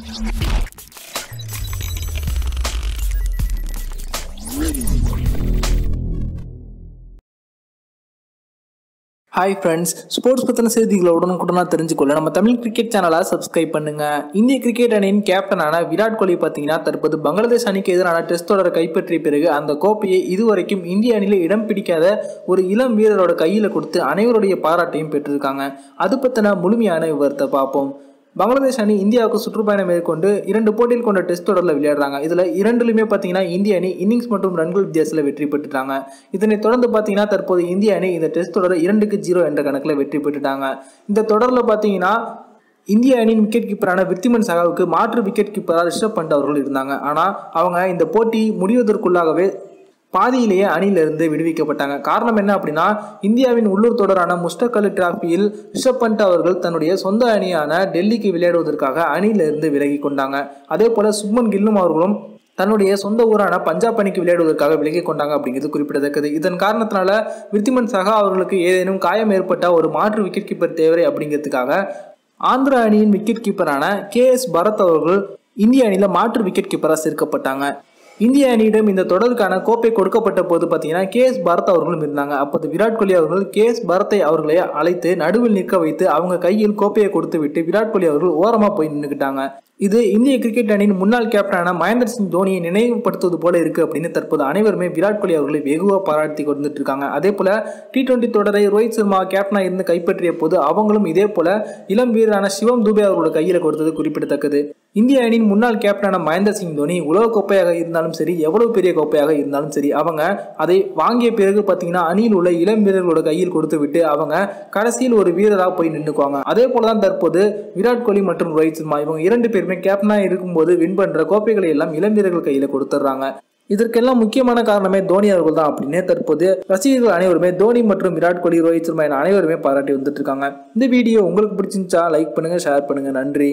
Hi friends sports பற்றின செய்திகளை உடனுக்குடனாக தெரிஞ்சுக்கொள்ள நம்ம தமிழ் கிரிக்கெட் சேனலை சப்ஸ்கிரைப் பண்ணுங்க. இந்திய கிரிக்கெட் அணியின் கேப்டனான விராட் கோலி பார்த்தீங்கன்னா தற்போது பங்களாதேஷ் அணிக்கு எதிரான டெஸ்ட் தொடரை கைப்பற்றிய பிறகு அந்த கோப்பையை இதுவரைக்கும் இந்திய அணியில் இடம் பிடிக்காத ஒரு இளம் வீரரோட கையில் கொடுத்து அனைவருடைய பாராட்டையும் பெற்றிருக்காங்க. அது பற்றின முழுமையான விவரத்தை பார்ப்போம். பங்களாதேஷ் அணி இந்தியாவுக்கு சுற்றுப்பயணம் மேற்கொண்டு இரண்டு போட்டியில் கொண்ட டெஸ்ட் தொடரில் விளையாடுறாங்க. இதில் இரண்டுலையுமே பார்த்தீங்கன்னா இந்திய அணி இன்னிங்ஸ் மற்றும் ரன்கள் வித்தியாசத்தில் வெற்றி பெற்றுட்டாங்க. இதனைத் தொடர்ந்து பார்த்தீங்கன்னா தற்போது இந்திய அணி இந்த டெஸ்ட் தொடரை இரண்டுக்கு ஜீரோ என்ற கணக்கில் வெற்றி பெற்றுட்டாங்க. இந்த தொடரில் பார்த்தீங்கன்னா இந்திய அணியின் விக்கெட் கீப்பரான வித்திமன் சகாவுக்கு மாற்று விக்கெட் கீப்பராக ரிஷப் பண்ட் அவர்கள் இருந்தாங்க. ஆனால் அவங்க இந்த போட்டி முடிவதற்குள்ளாகவே பாதியிலேயே அணியிலிருந்து விடுவிக்கப்பட்டாங்க. காரணம் என்ன அப்படின்னா இந்தியாவின் உள்ளூர் தொடரான முஸ்டக் அலி டிராஃபியில் ரிஷப் பண்ட் அவர்கள் தன்னுடைய சொந்த அணியான டெல்லிக்கு விளையாடுவதற்காக அணியிலிருந்து விலகி கொண்டாங்க. அதே போல சுப்மன் கில்லும் அவர்களும் தன்னுடைய சொந்த ஊரான பஞ்சாப் அணிக்கு விளையாடுவதற்காக விலகி கொண்டாங்க அப்படிங்கிறது குறிப்பிடத்தக்கது. இதன் காரணத்தினால விருத்திமன் சகா அவர்களுக்கு ஏதேனும் காயம் ஏற்பட்ட ஒரு மாற்று விக்கெட் கீப்பர் தேவை அப்படிங்கிறதுக்காக ஆந்திர அணியின் விக்கெட் கீப்பரான கே எஸ் பரத் அவர்கள் இந்திய அணியில் மாற்று விக்கெட் கீப்பராக சேர்க்கப்பட்டாங்க. இந்திய அணியிடம் இந்த தொடருக்கான கோப்பை கொடுக்கப்பட்ட போது பார்த்தீங்கன்னா கே எஸ் பரத் அவர்களும் இருந்தாங்க. அப்போது விராட் கோலி அவர்கள் கே எஸ் பரத்தை அவர்களை அழைத்து நடுவில் நிற்க வைத்து அவங்க கையில் கோப்பையை கொடுத்து விட்டு விராட் கோலி அவர்கள் ஓரமாக போய் நின்றுக்கிட்டாங்க இது இந்திய கிரிக்கெட் அணியின் முன்னாள் கேப்டனான மகேந்திர சிங் தோனியை நினைவுபடுத்துவது போல இருக்கு அப்படின்னு தற்போது அனைவருமே விராட் கோலி அவர்களை வெகுவாக பாராட்டி கொண்டுட்டு இருக்காங்க அதே போல டி டுவெண்ட்டி தொடரை ரோஹித் சர்மா கேப்டனாக இருந்து கைப்பற்றிய போது அவங்களும் இதே போல இளம் வீரரான சிவம் துபே அவர்களோட கையில் கொடுத்தது குறிப்பிடத்தக்கது. இந்திய அணியின் முன்னாள் கேப்டனான மகேந்திர சிங் தோனி உலக கோப்பையாக இருந்தாலும் சரி எவ்வளவு பெரிய கோப்பையாக இருந்தாலும் சரி அவங்க அதை வாங்கிய பிறகு பார்த்தீங்கன்னா அணியில் உள்ள இளம் வீரர்களோட கையில் கொடுத்து விட்டு அவங்க கடைசியில் ஒரு வீரராக போய் நின்றுக்குவாங்க அதே போல தான் தற்போது விராட் கோலி மற்றும் ரோஹித் சர்மா இவங்க இரண்டு பேருமே கேப்டனாக இருக்கும்போது வின் பண்ற கோப்பைகளை எல்லாம் இளம் வீரர்கள் கையில் கொடுத்துட்றாங்க. இதற்கெல்லாம் முக்கியமான காரணமே தோனி அவர்கள் தான். அப்படின்னு தற்போது ரசிகர்கள் அனைவருமே தோனி மற்றும் விராட் கோலி ரோஹித் சர்மா என அனைவருமே பாராட்டி வந்துட்டு இருக்காங்க. இந்த வீடியோ உங்களுக்கு பிடிச்சிருந்துச்சா லைக் பண்ணுங்க ஷேர் பண்ணுங்க. நன்றி.